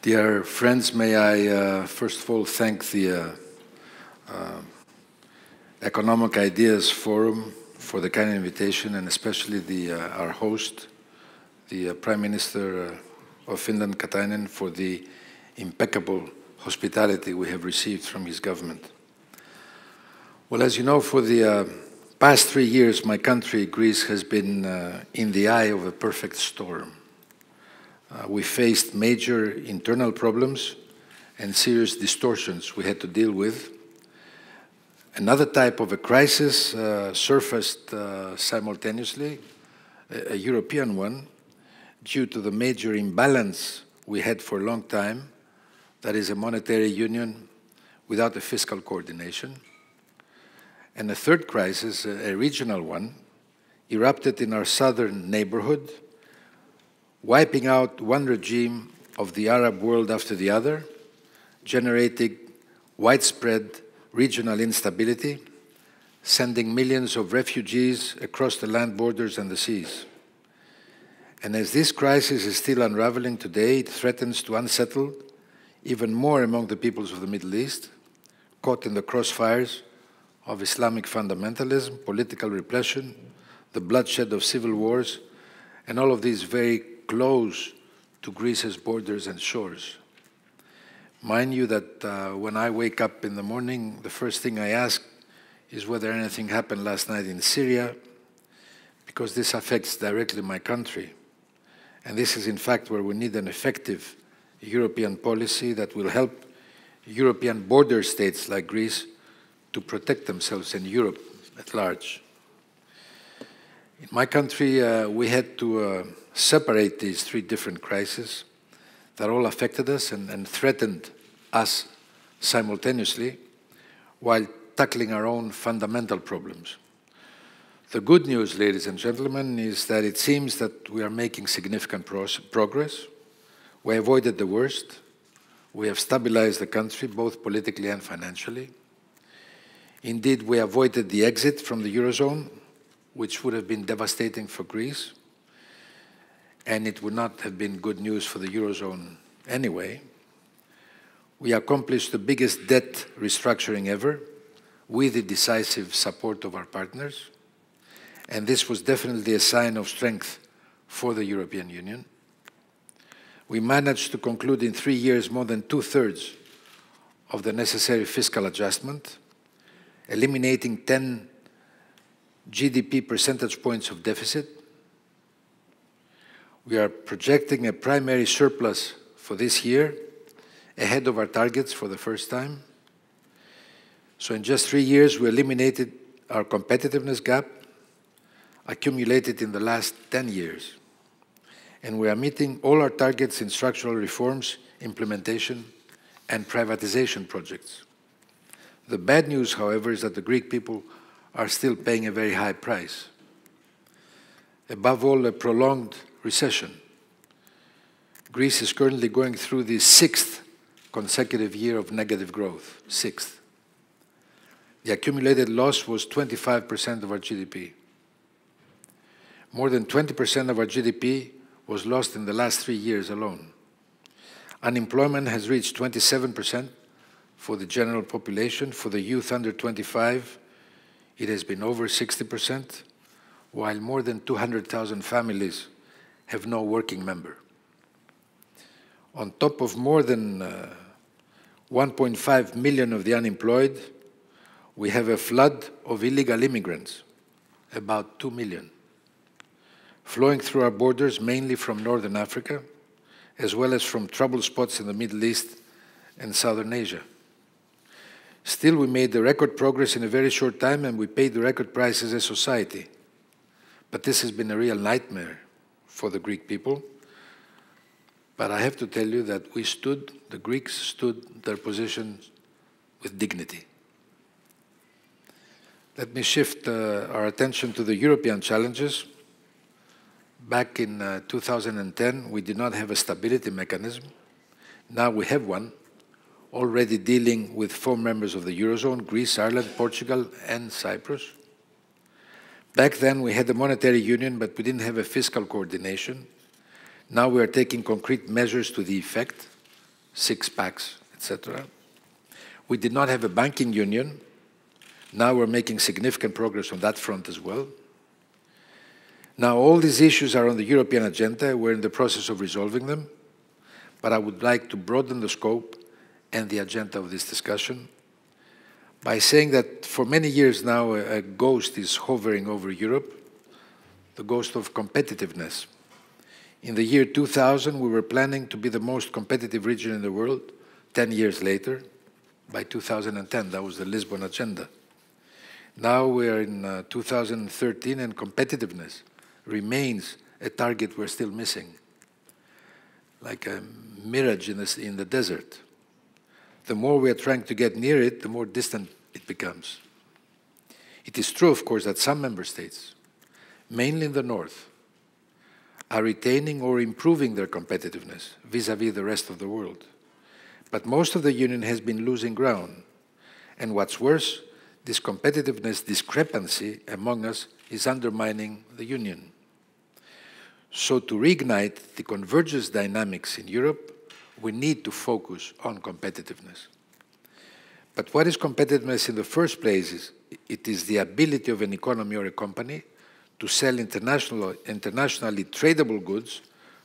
Dear friends, may I uh, first of all thank the uh, uh, Economic Ideas Forum for the kind invitation, and especially the, uh, our host, the uh, Prime Minister uh, of Finland, Katainen, for the impeccable hospitality we have received from his government. Well, as you know, for the past three years, my country, Greece, has been in the eye of a perfect storm. Uh, we faced major internal problems and serious distortions we had to deal with. Another type of a crisis uh, surfaced uh, simultaneously, a, a, European one, due to the major imbalance we had for a long time, that is a monetary union without a fiscal coordination. And a third crisis, a, a regional one, erupted in our southern neighborhood, wiping out one regime of the Arab world after the other, generating widespread regional instability, sending millions of refugees across the land borders and the seas. And as this crisis is still unraveling today, it threatens to unsettle even more among the peoples of the Middle East, caught in the crossfires of Islamic fundamentalism, political repression, the bloodshed of civil wars, and all of these very close to Greece's borders and shores. Mind you that uh, when I wake up in the morning, the first thing I ask is whether anything happened last night in Syria, because this affects directly my country. And this is, in fact, where we need an effective European policy that will help European border states like Greece to protect themselves and Europe at large. In my country, uh, we had to uh, separate these three different crises that all affected us and, and threatened us simultaneously while tackling our own fundamental problems. The good news, ladies and gentlemen, is that it seems that we are making significant progress. We avoided the worst. We have stabilized the country, both politically and financially. Indeed, we avoided the exit from the Eurozone, which would have been devastating for Greece and it would not have been good news for the Eurozone anyway. We accomplished the biggest debt restructuring ever with the decisive support of our partners, and this was definitely a sign of strength for the European Union. We managed to conclude in three years more than two-thirds of the necessary fiscal adjustment, eliminating 10 GDP percentage points of deficit, we are projecting a primary surplus for this year, ahead of our targets for the first time. So in just three years, we eliminated our competitiveness gap accumulated in the last 10 years. And we are meeting all our targets in structural reforms, implementation, and privatization projects. The bad news, however, is that the Greek people are still paying a very high price. Above all, a prolonged recession. Greece is currently going through the sixth consecutive year of negative growth, sixth. The accumulated loss was 25% of our GDP. More than 20% of our GDP was lost in the last three years alone. Unemployment has reached 27% for the general population. For the youth under 25, it has been over 60%, while more than 200,000 families have no working member. On top of more than uh, 1.5 million of the unemployed, we have a flood of illegal immigrants, about 2 million, flowing through our borders mainly from Northern Africa, as well as from trouble spots in the Middle East and Southern Asia. Still, we made the record progress in a very short time and we paid the record price as a society. But this has been a real nightmare for the Greek people. But I have to tell you that we stood, the Greeks stood their position with dignity. Let me shift uh, our attention to the European challenges. Back in uh, 2010, we did not have a stability mechanism. Now we have one, already dealing with four members of the Eurozone, Greece, Ireland, Portugal, and Cyprus. Back then, we had the monetary union, but we didn't have a fiscal coordination. Now we are taking concrete measures to the effect. six packs, etc. We did not have a banking union. Now we're making significant progress on that front as well. Now, all these issues are on the European agenda. We're in the process of resolving them. But I would like to broaden the scope and the agenda of this discussion by saying that for many years now, a, ghost is hovering over Europe, the ghost of competitiveness. In the year 2000, we were planning to be the most competitive region in the world. Ten years later, by 2010, that was the Lisbon agenda. Now we are in uh, 2013, and competitiveness remains a target we're still missing, like a mirage in the, in the desert. The more we are trying to get near it, the more distant it becomes. It is true, of course, that some member states, mainly in the north, are retaining or improving their competitiveness vis-à-vis the rest of the world. But most of the Union has been losing ground. And what's worse, this competitiveness discrepancy among us is undermining the Union. So to reignite the convergence dynamics in Europe, we need to focus on competitiveness. But what is competitiveness in the first place? Is, it is the ability of an economy or a company to sell international, internationally tradable goods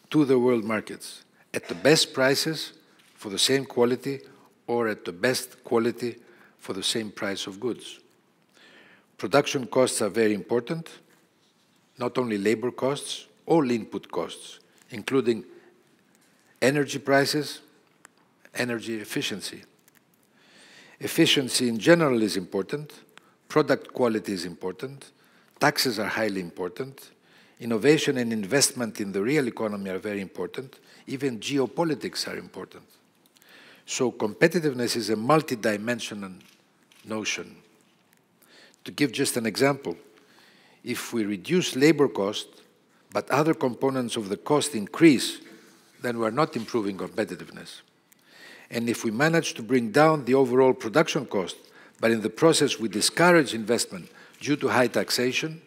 to the world markets at the best prices for the same quality or at the best quality for the same price of goods. Production costs are very important, not only labor costs, all input costs, including energy prices, energy efficiency. Efficiency in general is important, product quality is important, Taxes are highly important. Innovation and investment in the real economy are very important. Even geopolitics are important. So competitiveness is a multidimensional notion. To give just an example, if we reduce labor cost, but other components of the cost increase, then we're not improving competitiveness. And if we manage to bring down the overall production cost, but in the process we discourage investment due to high taxation,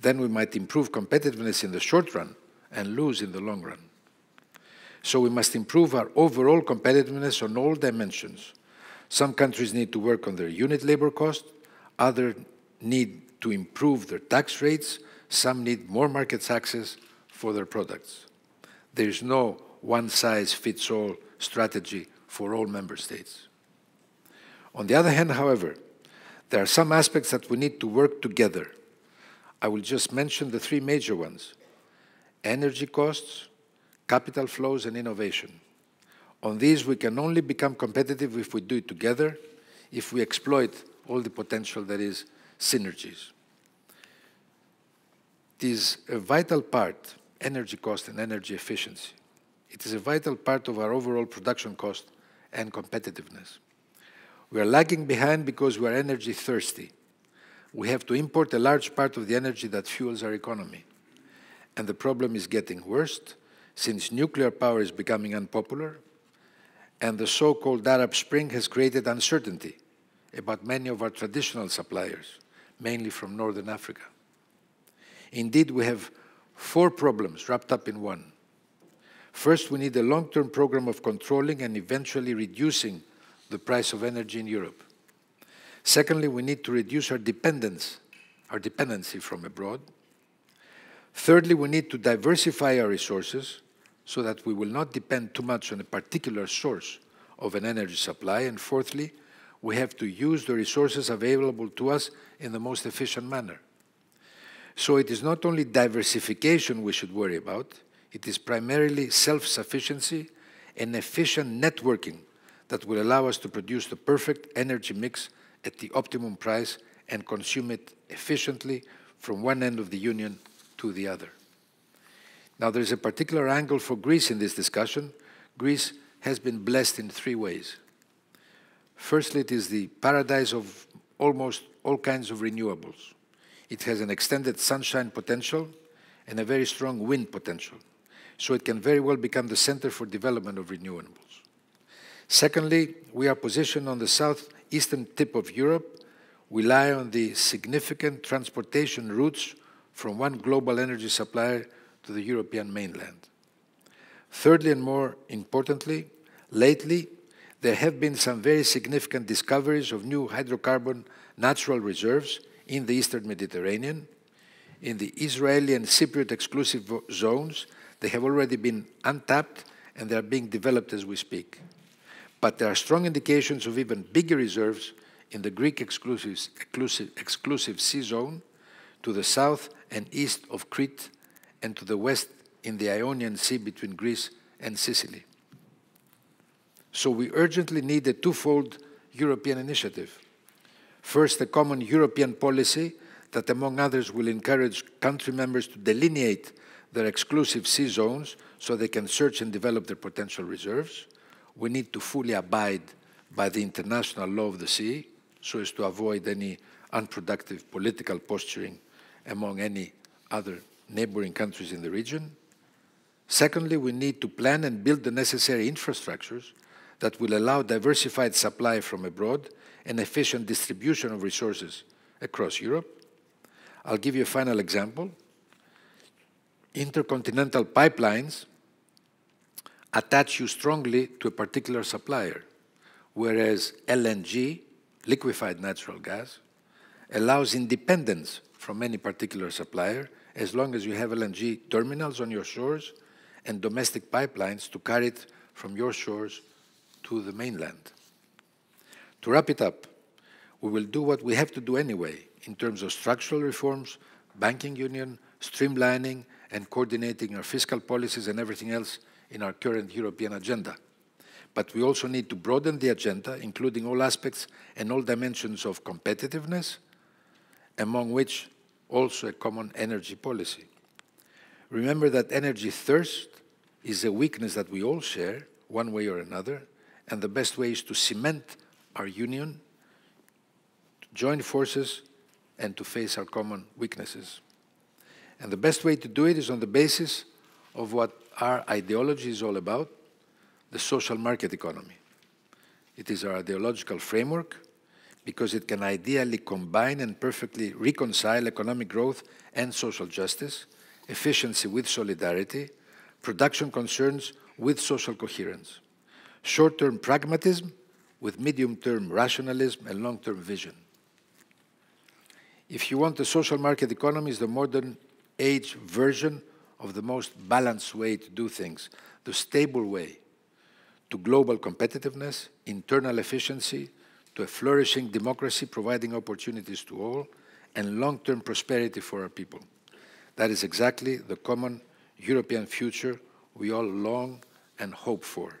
then we might improve competitiveness in the short run and lose in the long run. So we must improve our overall competitiveness on all dimensions. Some countries need to work on their unit labor cost, others need to improve their tax rates, some need more market access for their products. There is no one-size-fits-all strategy for all member states. On the other hand, however, there are some aspects that we need to work together. I will just mention the three major ones energy costs, capital flows, and innovation. On these, we can only become competitive if we do it together, if we exploit all the potential that is synergies. It is a vital part, energy cost and energy efficiency. It is a vital part of our overall production cost and competitiveness. We are lagging behind because we are energy thirsty. We have to import a large part of the energy that fuels our economy. And the problem is getting worse since nuclear power is becoming unpopular and the so-called Arab Spring has created uncertainty about many of our traditional suppliers, mainly from Northern Africa. Indeed, we have four problems wrapped up in one. First, we need a long-term program of controlling and eventually reducing the price of energy in Europe. Secondly, we need to reduce our dependence, our dependency from abroad. Thirdly, we need to diversify our resources so that we will not depend too much on a particular source of an energy supply. And fourthly, we have to use the resources available to us in the most efficient manner. So it is not only diversification we should worry about, it is primarily self-sufficiency and efficient networking that will allow us to produce the perfect energy mix at the optimum price and consume it efficiently from one end of the Union to the other. Now, there is a particular angle for Greece in this discussion. Greece has been blessed in three ways. Firstly, it is the paradise of almost all kinds of renewables. It has an extended sunshine potential and a very strong wind potential. So it can very well become the center for development of renewables. Secondly, we are positioned on the southeastern tip of Europe. We rely on the significant transportation routes from one global energy supplier to the European mainland. Thirdly, and more importantly, Lately, there have been some very significant discoveries of new hydrocarbon natural reserves in the eastern Mediterranean. In the Israeli and Cypriot exclusive zones, they have already been untapped and they are being developed as we speak. But there are strong indications of even bigger reserves in the Greek exclusive, exclusive, exclusive sea zone to the south and east of Crete and to the west in the Ionian Sea between Greece and Sicily. So we urgently need a twofold European initiative. First, a common European policy that, among others, will encourage country members to delineate their exclusive sea zones so they can search and develop their potential reserves. We need to fully abide by the international law of the sea so as to avoid any unproductive political posturing among any other neighboring countries in the region. Secondly, we need to plan and build the necessary infrastructures that will allow diversified supply from abroad and efficient distribution of resources across Europe. I'll give you a final example. Intercontinental pipelines attach you strongly to a particular supplier, whereas LNG, liquefied natural gas, allows independence from any particular supplier as long as you have LNG terminals on your shores and domestic pipelines to carry it from your shores to the mainland. To wrap it up, we will do what we have to do anyway in terms of structural reforms, banking union, streamlining, and coordinating our fiscal policies and everything else in our current European agenda. But we also need to broaden the agenda, including all aspects and all dimensions of competitiveness, among which also a common energy policy. Remember that energy thirst is a weakness that we all share, one way or another, and the best way is to cement our union, to join forces, and to face our common weaknesses. And the best way to do it is on the basis of what our ideology is all about, the social market economy. It is our ideological framework because it can ideally combine and perfectly reconcile economic growth and social justice, efficiency with solidarity, production concerns with social coherence short-term pragmatism with medium-term rationalism and long-term vision. If you want the social market economy is the modern age version of the most balanced way to do things, the stable way to global competitiveness, internal efficiency, to a flourishing democracy providing opportunities to all, and long-term prosperity for our people. That is exactly the common European future we all long and hope for.